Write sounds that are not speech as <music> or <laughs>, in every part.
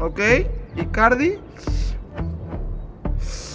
Ok. Icardi.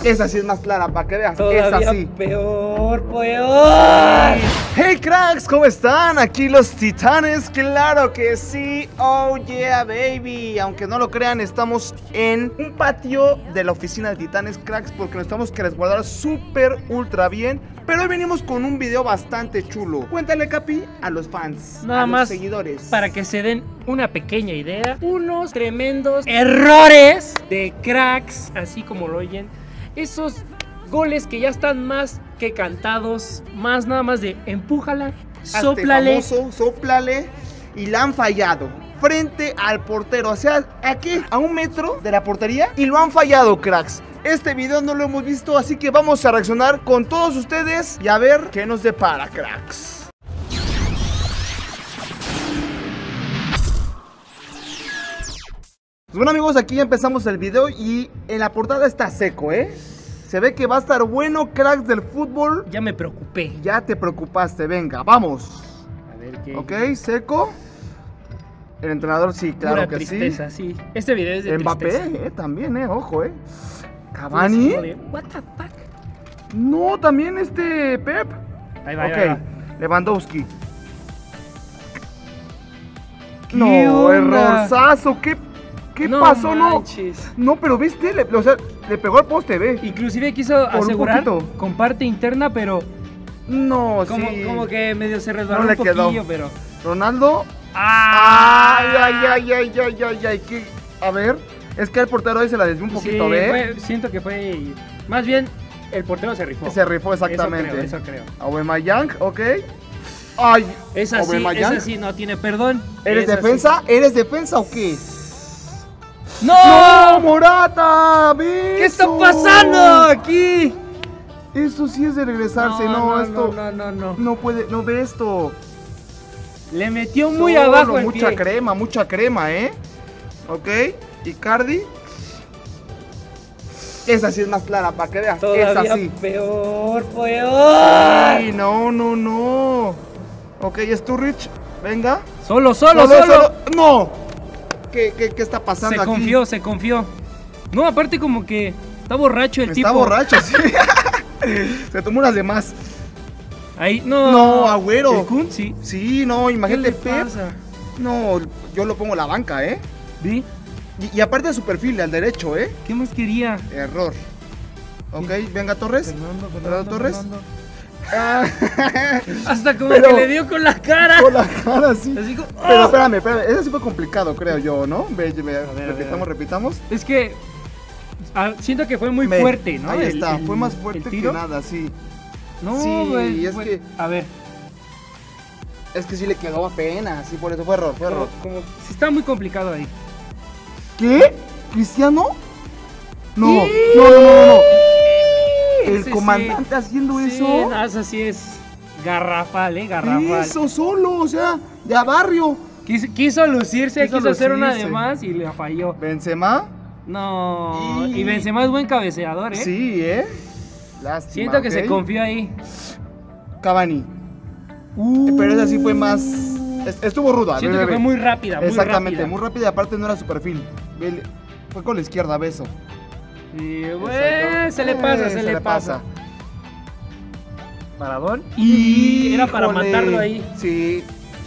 Esa sí es más clara, para que veas. Esa Todavía sí. peor, peor. Hey cracks, ¿cómo están? Aquí los titanes, claro que sí, oh yeah baby Aunque no lo crean, estamos en un patio de la oficina de titanes cracks Porque nos estamos que resguardar súper ultra bien Pero hoy venimos con un video bastante chulo Cuéntale Capi a los fans, Nada a los más seguidores Para que se den una pequeña idea, unos tremendos errores de cracks, así como lo oyen. Esos goles que ya están más que cantados, más nada más de empújala, Hazte sóplale. famoso, sóplale y la han fallado frente al portero. O sea, aquí a un metro de la portería y lo han fallado, cracks. Este video no lo hemos visto, así que vamos a reaccionar con todos ustedes y a ver qué nos depara, cracks. Pues bueno amigos, aquí ya empezamos el video y en la portada está seco, ¿eh? Se ve que va a estar bueno, cracks del fútbol. Ya me preocupé. Ya te preocupaste, venga, vamos. A ver qué. Ok, seco. El entrenador sí, claro Pura que tristeza, sí. Este video es de sí. Mbappé, tristeza. eh, también, eh, ojo, eh. Sí, Cavani. What the fuck. No, también este Pep. Ahí va, ok, va, ahí va. Lewandowski. ¿Qué No, errorzazo, ¿qué, qué No pasó? No, manches. no, pero viste, le, o sea, le pegó al poste, ve. Inclusive quiso Por asegurar con parte interna, pero No, como, sí. como que medio se resbaló No le un poquillo, quedó. pero. Ronaldo. ¡Ah! Ay, ay, ay, ay, ay, ay, ¿qué? A ver, es que el portero ahí se la desvió un poquito, Sí, ¿ve? fue- siento que fue. Más bien, el portero se rifó. Se rifó exactamente. Eso creo. Aubameyang, ok. Ay, Esa sí, Aubameyang. esa sí no tiene perdón. ¿Eres defensa? ¿Eres defensa o qué? ¡No! ¡No, Morata! ¿Qué está pasando aquí? Eso sí es de regresarse, no, esto. no, no, no. No puede, no ve esto. Le metió muy Solo abajo el mucha pie. crema, mucha crema, ¿eh? Ok, Icardi. Esa sí es más clara, para que veas. Todavía Esa sí. peor, peor. Ay, no, no, no. Ok, Sturridge, venga. Solo, solo, solo. ¡No! ¿Qué, qué, qué está pasando Se aquí? confió, se confió. No, aparte como que está borracho el tipo. Está borracho, sí. <laughs> <laughs> Se tomó unas de más. Ahí, no. No, Agüero. ¿El Kun? Sí. Sí, no, ¿Qué imagínate Pep. No, yo lo pongo en la banca, ¿eh? ¿Vi? Y, y aparte de su perfil, al derecho, ¿eh? ¿Qué más quería? Error. Ok, venga Torres. Fernando, Fernando Torres. Fernando. Ah, Hasta como Pero- que le dio con la cara. con la cara así. Así como, Pero ¡ah! espérame, espérame. Ese sí fue complicado, creo yo, ¿no? Ve, ve, ver, repitamos, repitamos. Es que ah, siento que fue muy fuerte, ¿no? Ahí El- está, el- fue más fuerte que nada, sí. No, Sí, güey, es que- A ver, Es que sí le quedó apenas, sí, por eso fue error, fue error. como- sí está muy complicado ahí. ¿Qué? ¿Cristiano? No, ¡Sí! no, no, no, no. El sí. comandante haciendo eso. no, eso sí es garrafal, ¿eh? Garrafal. Eso solo, o sea, de a barrio. Quiso, quiso lucirse, Quiso quiso, hacer una de más y le falló. Benzema. No, Y- y Benzema es buen cabeceador, ¿eh? Sí, ¿eh? Lástima. Siento que se confió ahí. Cavani. Pero esa sí fue más. es- Estuvo ruda. Siento que ve, fue muy rápida, muy Exactamente, rápida. muy rápida y aparte no era su perfil. Fue con la izquierda, beso. Exacto. güey, se le pasa, Eh, se, le pasa. Paradón. Y Y era para matarlo ahí. Sí,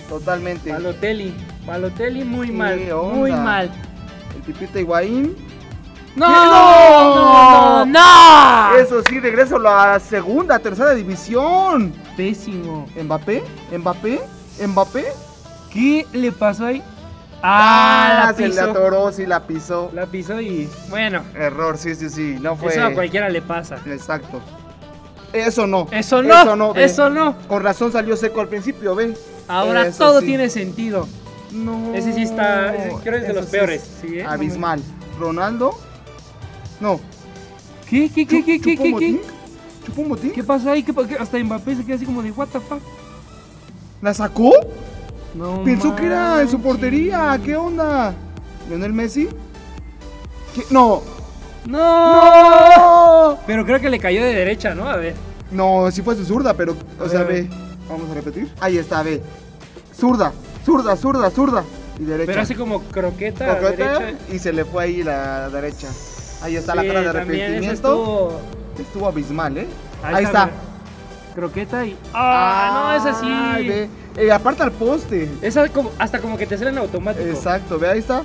totalmente. Balotelli. Balotelli muy ¿Qué mal, muy mal. El Pipita Higuaín. ¡No! ¡No! ¡No! ¡No! Eso sí, regreso a la segunda, tercera división. Pésimo. Mbappé, Mbappé, Mbappé. ¿Qué le pasó ahí? Ah, la se le pisó. atoró, sí la pisó. La pisó y. Bueno, Error, sí, sí, sí. No fue. eso a cualquiera le pasa. Exacto. Eso no. Eso no, ve. eso no. Con razón salió seco al principio, ve. Ahora Eso todo sí. tiene sentido. No. Ese sí está- ese creo que es de Eso los sí peores, sí, ¿eh? Abismal. Ronaldo. No. ¿Qué, qué, qué, qué, qué, ¿Chupó qué, qué? botín? ¿Qué pasó ahí? ¿Qué qué? Hasta Mbappé se queda así como de, ¿What the fuck? ¿La sacó? No Pensó que era en su portería. ¿Qué onda? ¿Lionel Messi? ¿Qué? No. ¡No! ¡No! Pero creo que le cayó de derecha, ¿no? A ver. No, sí fue su zurda, pero, o sea, ver, ve. Vamos a repetir. Ahí está, ve. Zurda, zurda, zurda, zurda. y derecha. Pero así como croqueta, Croqueta, derecha. y se le fue ahí la derecha. Ahí está la cara de arrepentimiento. estuvo- Estuvo abismal, ¿eh? Ahí Ahí, está, está. Croqueta y. ¡Ah! no, es así. Ay, ve. Eh, aparte al poste. Esa como, hasta como que te sale en automático. Exacto, ve, ahí está.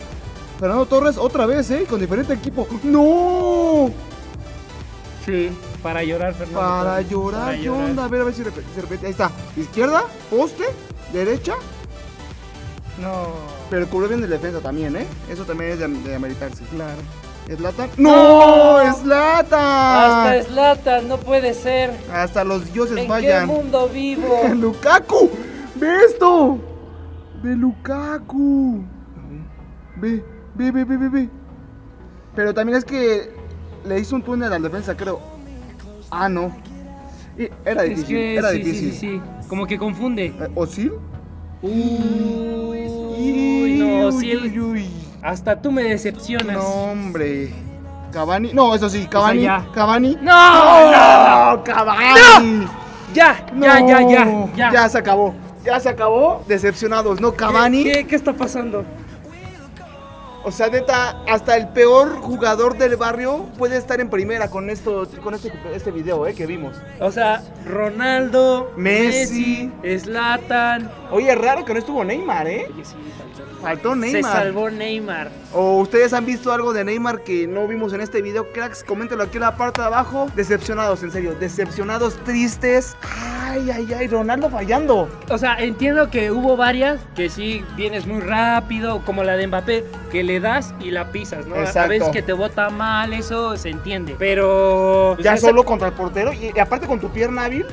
Fernando Torres otra vez, ¿eh? Con diferente equipo. ¡No! Sí, para llorar, Fernando. Para Torres, llorar, para ¿qué llorar. onda? A ver, a ver si repite, se repite. Ahí está. Izquierda, poste, derecha. No. Pero cubrió bien de defensa también, ¿eh? Eso también es de, de ameritarse. Claro. ¿Zlatan? ¡No! ¡Zlatan! Hasta Slatan, no puede ser. Hasta los dioses ¿En vayan. qué mundo vivo? <laughs> ¡Lukaku! ¡Ve esto! ¡De Lukaku! Ve, ve, ve, ve, ve, ve. Pero también es que le hizo un túnel al defensa, creo. Ah, no. Era es difícil, que era sí, difícil. sí, sí, sí. Como que confunde. Eh, ¿Osil? Uy, no, sí, el- uy, uy. hasta tú me decepcionas. No, hombre. Cavani. No, eso sí, Cavani. Cavani. ¡No! ¡No! ¡Cavani! Ya, No, ya, ya, ya, ya. Ya se acabó. Ya se acabó. Decepcionados, ¿no? ¿Qué- Cavani. ¿Qué, qué está pasando? O sea, neta, hasta el peor jugador del barrio puede estar en primera con esto, con este, este video, eh, que vimos. O sea, Ronaldo, Messi. Slatan. Oye, raro que no estuvo Neymar, ¿eh? Oye, sí, faltó. Faltó Se Neymar. salvó Neymar. ¿O ustedes han visto algo de Neymar que no vimos en este video? Cracks, coméntenlo aquí en la parte de abajo. Decepcionados, en serio. Decepcionados, tristes. Ay, ay, ay, Ronaldo fallando. O sea, entiendo que hubo varias que sí vienes muy rápido, como la de Mbappé, que le das y la pisas, ¿no? A Exacto. veces que te bota mal, eso se entiende. Pero. pues, ya esa- solo contra el portero y, y aparte con tu pierna hábil.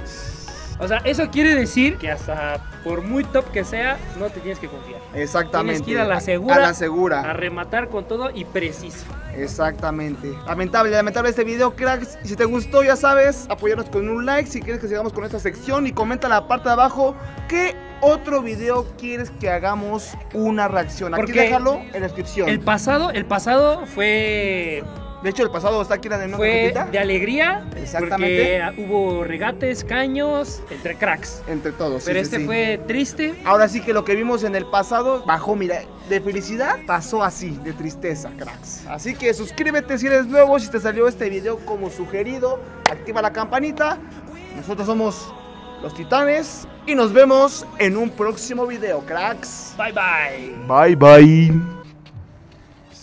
O sea, eso quiere decir que hasta por muy top que sea, no te tienes que confiar. Exactamente. Tienes que ir a la segura. A la segura. A rematar con todo y preciso. Exactamente. Lamentable, lamentable este video, cracks. Y si te gustó, ya sabes, apoyarnos con un like si quieres que sigamos con esta sección y comenta en la parte de abajo qué otro video quieres que hagamos una reacción. Aquí Porque déjalo en la descripción. El pasado, el pasado fue De hecho, el pasado está aquí de una fue de alegría. Exactamente. Porque hubo regates, caños, entre cracks. Entre todos. Pero sí, este sí. fue triste. Ahora sí que lo que vimos en el pasado bajó, mira, de felicidad pasó así, de tristeza, cracks. Así que suscríbete si eres nuevo, si te salió este video como sugerido, activa la campanita. Nosotros somos los titanes y nos vemos en un próximo video, cracks. Bye bye. Bye bye.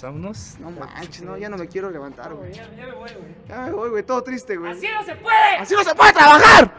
Vámonos. No manches, no, ya no me quiero levantar, güey. Ya, ya me voy, güey. Ya me voy, güey, todo triste, güey. ¡Así no se puede! Así no se puede trabajar.